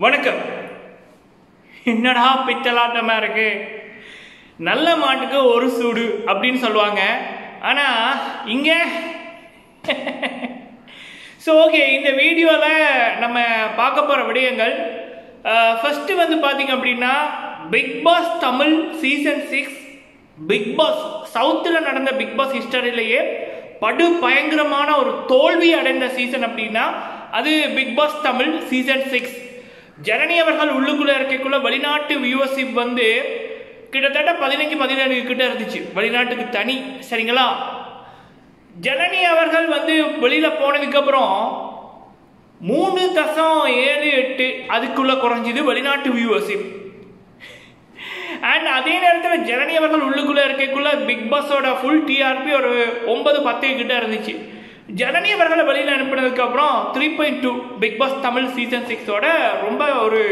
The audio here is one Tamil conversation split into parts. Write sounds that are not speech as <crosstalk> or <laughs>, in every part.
வணக்கம். என்னடா பித்தலாட்டமா இருக்கு? நல்ல மாட்டுக்கு ஒரு சூடு அப்படின்னு சொல்லுவாங்க. ஆனா இங்க <laughs> ஸோ ஓகே இந்த வீடியோவில் நம்ம பார்க்க போகிற விடயங்கள் ஃபஸ்ட்டு வந்து பார்த்தீங்க அப்படின்னா big boss Tamil season six big boss சவுத்தில் நடந்த பிக் பாஸ் ஹிஸ்டரியிலேயே படு பயங்கரமான ஒரு தோல்வி அடைந்த சீசன் அப்படின்னா அது big boss Tamil season six Janani அவர்கள் உள்ளுக்குள்ளே இருக்கக்குள்ள வெளிநாட்டு வியூவர்ஷிப் வந்து கிட்டத்தட்ட பதினஞ்சு பதினேழு கிட்ட இருந்துச்சு. வெளிநாட்டுக்கு தனி சரிங்களா? ஜனனி அவர்கள் வந்து வெளியில போனதுக்கப்புறம் மூணு தசம் ஏழு எட்டு அதுக்குள்ள குறைஞ்சது வெளிநாட்டு வியூவர்ஷிப் அண்ட் அதே நேரத்தில் ஜனனி அவர்கள் உள்ளுக்குள்ள இருக்கக்குள்ள பிக் பாஸோட ஃபுல் டிஆர்பி ஒரு ஒன்பது பத்து கிட்ட இருந்துச்சு. ஜனனி அவர்களை வெளியில் அனுப்பினதுக்கு அப்புறம் three point two big boss Tamil season சிக்ஸோட ரொம்ப ஒரு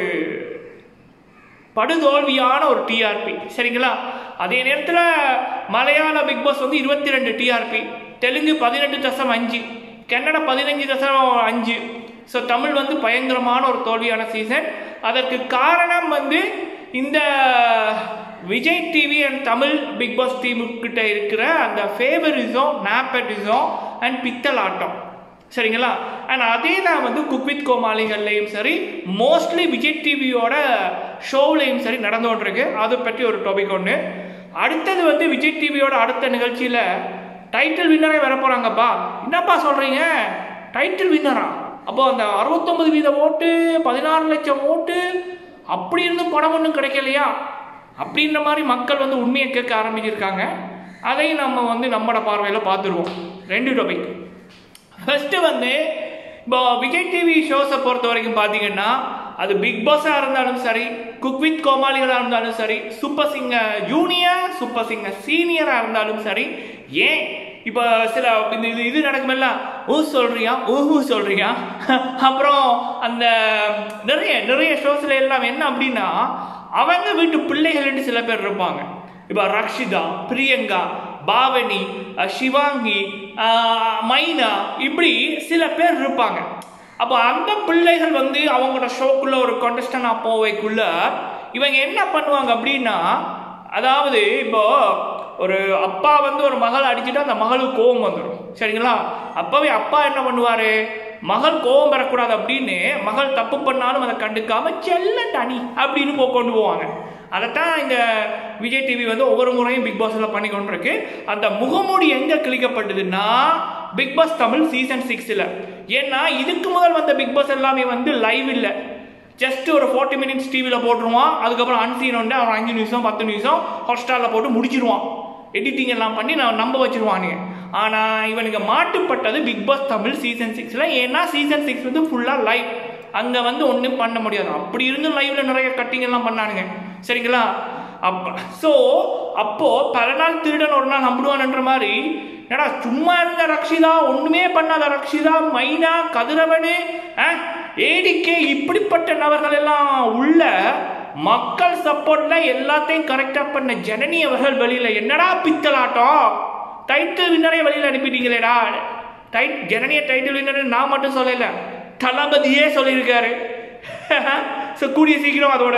படுதோல்வியான ஒரு டிஆர்பி சரிங்களா? அதே நேரத்தில் மலையாள பிக் பாஸ் வந்து இருபத்தி ரெண்டு டிஆர்பி தெலுங்கு பதினெட்டு தசம் அஞ்சு. கன்னடா பதினஞ்சு தசம் அஞ்சு. ஸோ தமிழ் வந்து பயங்கரமான ஒரு தோல்வியான சீசன் அதற்கு காரணம் வந்து இந்த Vijay TV and Tamil big boss டீமுக்கிட்ட இருக்கிற அந்த ஃபேவரிசம் நாப்பட்டிசம் அண்ட் பித்தல் ஆட்டம். சரிங்களா? அண்ட் அதே தான் வந்து குக்வித் கோமாளிகள்லையும் சரி மோஸ்ட்லி விஜய் டிவியோட ஷோவிலையும் சரி நடந்து கொண்டிருக்கு. அதை பற்றி ஒரு டாபிக் ஒன்று அடுத்தது வந்து விஜய் டிவியோட அடுத்த நிகழ்ச்சியில் டைட்டில் வின்னரே வர போகிறாங்கப்பா என்னப்பா சொல்கிறீங்க டைட்டில் வின்னரா அப்போ அந்த அறுபத்தொன்பது வீத ஓட்டு பதினாறு லட்சம் ஓட்டு அப்படி இருந்து படம் ஒன்றும் கிடைக்கலையா? அப்படின்ற மாதிரி மக்கள் வந்து உண்மையை கேட்க ஆரம்பிச்சிருக்காங்க. அதையும் நம்ம வந்து நம்மளோட பார்வையில் பார்த்துருவோம். ரெண்டு டாபிக் ஃபஸ்ட்டு வந்து இப்போ விஜய் டிவி ஷோஸை பொறுத்த வரைக்கும் பார்த்தீங்கன்னா அது பிக் பாஸாக இருந்தாலும் சரி குக் வித் கோமாளிகளாக இருந்தாலும் சரி super singer junior super singer சீனியராக இருந்தாலும் சரி ஏன்? இப்போ சில இந்த இது இது நடக்குமில்ல ஊ சொல்றியா ஊஹூ சொல்றியா? அப்புறம் அந்த நிறைய நிறைய ஷோஸில் எல்லாம் என்ன அப்படின்னா அவங்க வீட்டு பிள்ளைகள்னு சில பேர் இருப்பாங்க. இப்போ ரக்ஷிதா பிரியங்கா பாவனி சிவாங்கி மைனா இப்படி சில பேர் இருப்பாங்க. அப்போ அந்த பிள்ளைகள் வந்து அவங்களோட ஷோக்குள்ள ஒரு கண்டஸ்டனாக போவைக்குள்ள இவங்க என்ன பண்ணுவாங்க அப்படின்னா அதாவது இப்போ ஒரு அப்பா வந்து ஒரு மகள் அடிச்சுட்டு அந்த மகளுக்கு கோபம் வந்துடும் சரிங்களா? அப்பவே அப்பா என்ன பண்ணுவார்? மகள் கோபம் பெறக்கூடாது அப்படின்னு மகள் தப்பு பண்ணாலும் அதை கண்டுக்காம செல்ல தனி அப்படின்னு போ கொண்டு போவாங்க. அதைத்தான் இந்த விஜய் டிவி வந்து ஒவ்வொரு முறையும் பிக் பாஸில் பண்ணி கொண்டிருக்கு. அந்த முகமூடி எங்கே கிளிக்கப்பட்டதுன்னா பிக் பாஸ் தமிழ் சீசன் சிக்ஸில் ஏன்னா இதுக்கு முதல் வந்த பிக் பாஸ் எல்லாமே வந்து லைவ் இல்லை. ஜஸ்ட் ஒரு ஃபார்ட்டி மினிட்ஸ் டிவியில் போட்டுருவான். அதுக்கப்புறம் அன்சீன் வந்து அவன் அஞ்சு நிமிஷம் பத்து நிமிஷம் ஹாஸ்டாலில் போட்டு முடிச்சிருவான். எடிட்டிங் எல்லாம் பண்ணி நான் நம்ப வச்சிருவானுங்க. ஆனால் இவனுக்கு மாட்டுப்பட்டது பிக் பாஸ் தமிழ் சீசன் சிக்ஸில் ஏன்னா சீசன் சிக்ஸ் வந்து ஃபுல்லாக லைவ் அங்கே வந்து ஒன்றும் பண்ண முடியாது. அப்படி இருந்து லைவில் நிறைய கட்டிங் எல்லாம் பண்ணானுங்க. சரிங்களா? அப்ப ஸோ அப்போ பல நாள் திருடன் ஒரு நாள் நம்பிடுவான்ன்ற மாதிரி என்னடா சும்மா இருந்த ரக்ஷிதா ஒண்ணுமே பண்ணாத ரக்ஷிதா மைனா கதிரவனு ஏடிக்கே இப்படிப்பட்ட நபர்கள் எல்லாம் உள்ள மக்கள் சப்போர்ட்ல எல்லாத்தையும் கரெக்டா பண்ண ஜனனி அவர்கள் வெளியில என்னடா பித்தலாட்டம்? டைட்டில் வின்னரே வெளியில அனுப்பிட்டீங்களேடா. டைட் ஜனனிய டைட்டில் வின்னர் நான் மட்டும் சொல்லல தளபதியே சொல்லியிருக்காரு. <laughs> ஸோ கூடிய சீக்கிரம் அதோட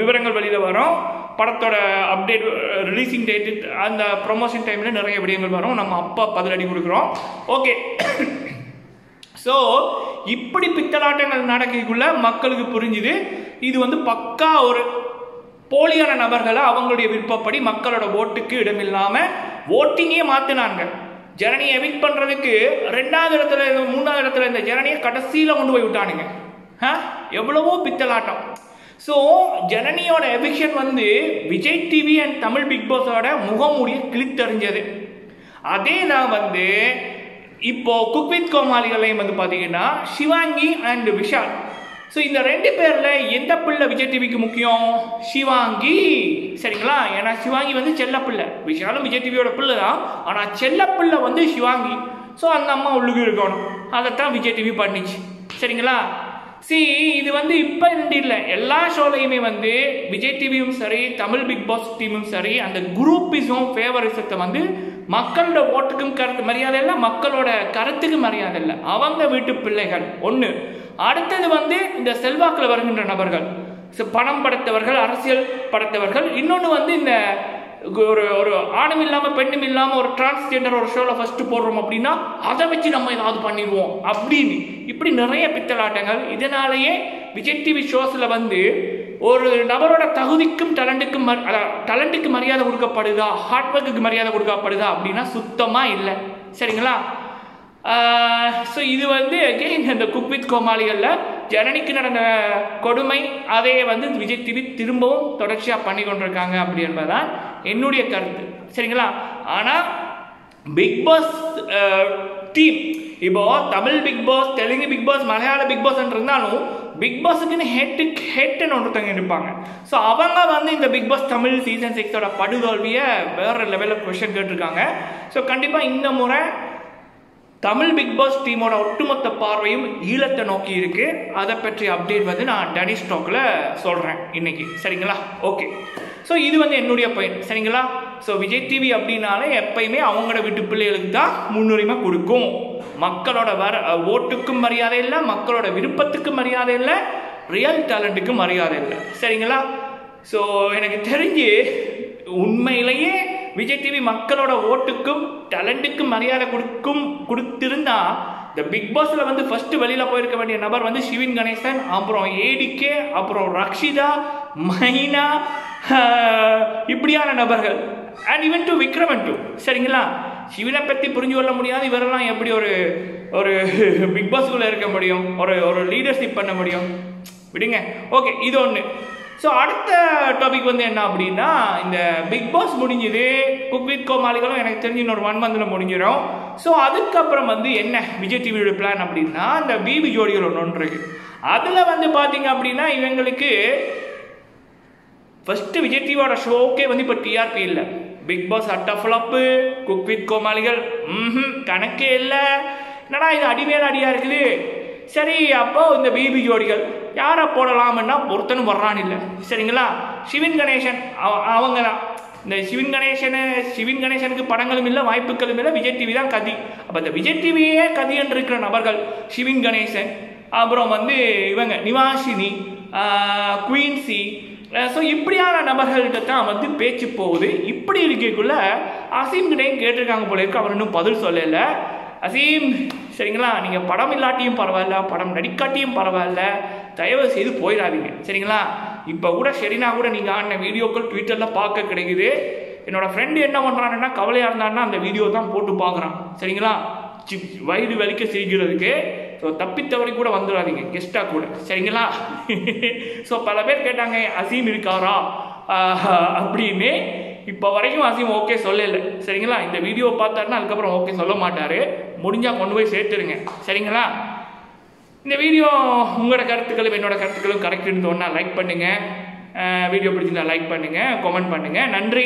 விவரங்கள் வெளியில் வரும். படத்தோட அப்டேட் ரிலீஸிங் டேட்டு அந்த ப்ரொமோஷன் டைமில் நிறைய விடயங்கள் வரும். நம்ம அப்பா பதிலடி கொடுக்குறோம். ஓகே ஸோ <coughs> இப்படி பித்தலாட்டங்கள் நடக்கக்குள்ள மக்களுக்கு புரிஞ்சுது. இது வந்து பக்கா ஒரு போலியான நபர்களை அவங்களுடைய விருப்பப்படி மக்களோட ஓட்டுக்கு இடமில்லாமல் ஓட்டிங்கே மாற்றினாங்க ஜனனியை எவிட் பண்ணுறதுக்கு ரெண்டாவது இடத்துல மூணாவது இடத்துல இந்த ஜனனியை கடைசியில் கொண்டு போய் விட்டானுங்க. எவ்வளவோ பித்தலாட்டம். ஸோ ஜனனியோட எவிக்ஷன் வந்து Vijay TV and Tamil Bigg பாஸோட முகமூடிய கிழித்தறிஞ்சது அதே நான் வந்து இப்போ குக்வித் கோமாளிகளையும் வந்து பார்த்தீங்கன்னா சிவாங்கி அண்ட் விஷால். ஸோ இந்த ரெண்டு பேரில் எந்த பிள்ளை விஜய் டிவிக்கு முக்கியம்? சிவாங்கி. சரிங்களா? ஏன்னா சிவாங்கி வந்து செல்ல பிள்ளை. விஷாலும் விஜய் டிவியோட பிள்ளை தான். ஆனால் செல்லப்பிள்ளை வந்து சிவாங்கி. ஸோ அந்த அம்மா உள்ளுக்கு இருக்கணும். அதைத்தான் விஜய் டிவி பண்ணிச்சு. சரிங்களா? சி இது வந்து இப்போ இருந்து இல்லை. எல்லா ஷோலையுமே வந்து விஜய் டிவியும் சரி தமிழ் பிக் பாஸ் டீமும் சரி அந்த குரூப்பிஸும் ஃபேவரிசத்தை வந்து மக்களோட ஓட்டுக்கும் கருத்து மரியாதை இல்லை மக்களோட கருத்துக்கு மரியாதை இல்லை. அவங்க வீட்டு பிள்ளைகள். ஒன்று அடுத்தது வந்து இந்த செல்வாக்கில் வருகின்ற நபர்கள். பணம் படைத்தவர்கள் அரசியல் படைத்தவர்கள். இன்னொன்று வந்து இந்த ஒரு ஒரு ஆணும் இல்லாமல் பெண்ணும் இல்லாமல் ஒரு டிரான்ஸ்ஜெண்டர் ஒரு ஷோவில் ஃபஸ்ட்டு போடுறோம் அப்படின்னா அதை வச்சு நம்ம ஏதாவது பண்ணிடுவோம் அப்படின்னு. இப்படி நிறைய பித்தலாட்டங்கள். இதனாலேயே விஜய் டிவி ஷோஸில் வந்து ஒரு நபரோட தகுதிக்கும் டேலண்ட்டுக்கும் டேலண்ட்டுக்கு மரியாதை கொடுக்கப்படுதா? ஹார்ட் ஒர்க்குக்கு மரியாதை கொடுக்கப்படுதா? அப்படின்னா சுத்தமாக இல்லை. சரிங்களா? ஸோ இது வந்து அகெயின் இந்த குக் வித் கோமாளிகளில் ஜனனிக்கு நடந்த கொடுமை அதையே வந்து விஜய் டிவி திரும்பவும் தொடர்ச்சியாக பண்ணி கொண்டிருக்காங்க அப்படி என்பதுதான் என்னுடைய கருத்து. சரிங்களா? ஆனால் பிக் பாஸ் டீம் இப்போ Tamil Bigg Boss Telugu Bigg Boss மலையாள பிக் பாஸ் இருந்தாலும் பிக் பாஸுக்குன்னு ஹெட்டு ஹெட்டுன்னு ஒருத்தவங்க இருப்பாங்க. ஸோ அவங்க வந்து இந்த பிக் பாஸ் தமிழ் சீசன் சிக்ஸோட படுதோல்வியை வேற லெவலில் கொஷன் கேட்டிருக்காங்க. ஸோ கண்டிப்பாக இந்த முறை தமிழ் பிக் பாஸ் டீமோட ஒட்டுமொத்த பார்வையும் ஈழத்தை நோக்கி இருக்கு. அதை பற்றி அப்டேட் வந்து நான் டனி ஸ்டாக்ல சொல்றேன் இன்னைக்கு. சரிங்களா? ஓகே ஸோ இது வந்து என்னுடைய பாயிண்ட் சரிங்களா? ஸோ விஜய் டிவி அப்படின்னாலே எப்பயுமே அவங்களோட வீட்டு பிள்ளைகளுக்கு தான் முன்னுரிமை கொடுக்கும். மக்களோட வர ஓட்டுக்கும் மரியாதை இல்லை மக்களோட விருப்பத்துக்கும் மரியாதை இல்லை ரியல் டேலண்ட்டுக்கும் மரியாதை இல்லை. சரிங்களா? ஸோ எனக்கு தெரிஞ்சு உண்மையிலேயே விஜய் டிவி மக்களோட ஓட்டுக்கும் டேலண்ட்டுக்கும் மரியாதை கொடுக்கும் கொடுத்திருந்தா இந்த பிக் பாஸ்ல வந்து ஃபர்ஸ்ட் வெளியில போயிருக்க வேண்டிய நபர் வந்து சிவின் கணேசன் அப்புறம் ஏடிகே அப்புறம் ரக்ஷிதா மைனா இப்படியான நபர்கள். And even to Vikraman to சரிங்களா? சிவனை பற்றி புரிஞ்சு கொள்ள முடியாது இவரெல்லாம் எப்படி ஒரு ஒரு பிக் பாஸ்குள்ளே இருக்க முடியும்? ஒரு ஒரு லீடர்ஷிப் பண்ண முடியும்? விடுங்க. ஓகே இது ஒன்று ஸோ அடுத்த டாபிக் வந்து என்ன அப்படின்னா இந்த பிக் பாஸ் முடிஞ்சுது குக் வித் கோமாளிகளும் எனக்கு தெரிஞ்சு இன்னொரு ஒன் மந்தில் முடிஞ்சிடும் ஸோ அதுக்கப்புறம் வந்து என்ன விஜய் டிவியோட பிளான் அப்படின்னா இந்த பிபி ஜோடிகள் ஒன்று ஒன்று இருக்கு. அதில் வந்து பார்த்தீங்க அப்படின்னா இவங்களுக்கு ஃபஸ்ட்டு விஜய் டிவியோட ஷோக்கே வந்து இப்போ டிஆர்பி இல்லை. பிக் பாஸ் அட்டா ஃப்ளாப்பு குக் வித் கோமாளிகள் ம் கணக்கே இல்லை. என்னடா இது அடிமேல அடியாக இருக்குது? சரி அப்போ இந்த பிபி ஜோடிகள் யாரை போடலாம்னா ஒருத்தனும் வர்றான் இல்லை. சரிங்களா? சிவின் கணேசன் அவ- அவங்க தான் இந்த சிவின் கணேசனு சிவின் கணேசனுக்கு படங்களும் இல்லை வாய்ப்புகளும் இல்லை விஜய் டிவி தான் கதி. அப்போ இந்த விஜய் டிவியே கதி என்று இருக்கிற நபர்கள் சிவின் கணேசன் அப்புறம் வந்து இவங்க நிவாசினி குயின்சி ஸோ இப்படியான நபர்கள்கிட்ட தான் வந்து பேச்சு போகுது. இப்படி இருக்கக்குள்ள அசீம் கிட்டையும் கேட்டிருக்காங்க போல இருக்கு. அவர் இன்னும் பதில் சொல்லல. அசீம் சரிங்களா? நீங்கள் படம் இல்லாட்டியும் பரவாயில்ல படம் நடிக்காட்டியும் பரவாயில்ல. தயவு செய்து போயிடாதீங்க. சரிங்களா? இப்போ கூட சரினா கூட நீங்கள் ஆன வீடியோக்கள் ட்விட்டரில் பார்க்க கிடைக்குது. என்னோட ஃப்ரெண்டு என்ன பண்ணுறான்னா கவலையாக இருந்தான்னா அந்த வீடியோ தான் போட்டு பார்க்குறான். சரிங்களா? சி- வயிறு வலிக்க சிரிக்கிறதுக்கு ஸோ தப்பித்தவரை கூட வந்துடாதீங்க கெஸ்ட்டாக கூட. சரிங்களா? <laughs> ஸோ பல பேர் கேட்டாங்க அசீம் இருக்காரா? அப்படின்னு. இப்போ வரைக்கும் அசீம் ஓகே சொல்லலை. சரிங்களா? இந்த வீடியோ பார்த்தாருன்னா அதுக்கப்புறம் ஓகே சொல்ல மாட்டார். முடிஞ்சால் கொண்டு போய் சேர்த்துருங்க. சரிங்களா? இந்த வீடியோ உங்களோட கருத்துக்களும் என்னோட கருத்துக்களும் கரெக்ட் இருந்தோன்னா லைக் பண்ணுங்கள் வீடியோ பிடிச்சிருந்தா லைக் பண்ணுங்கள் கமெண்ட் பண்ணுங்கள் நன்றி.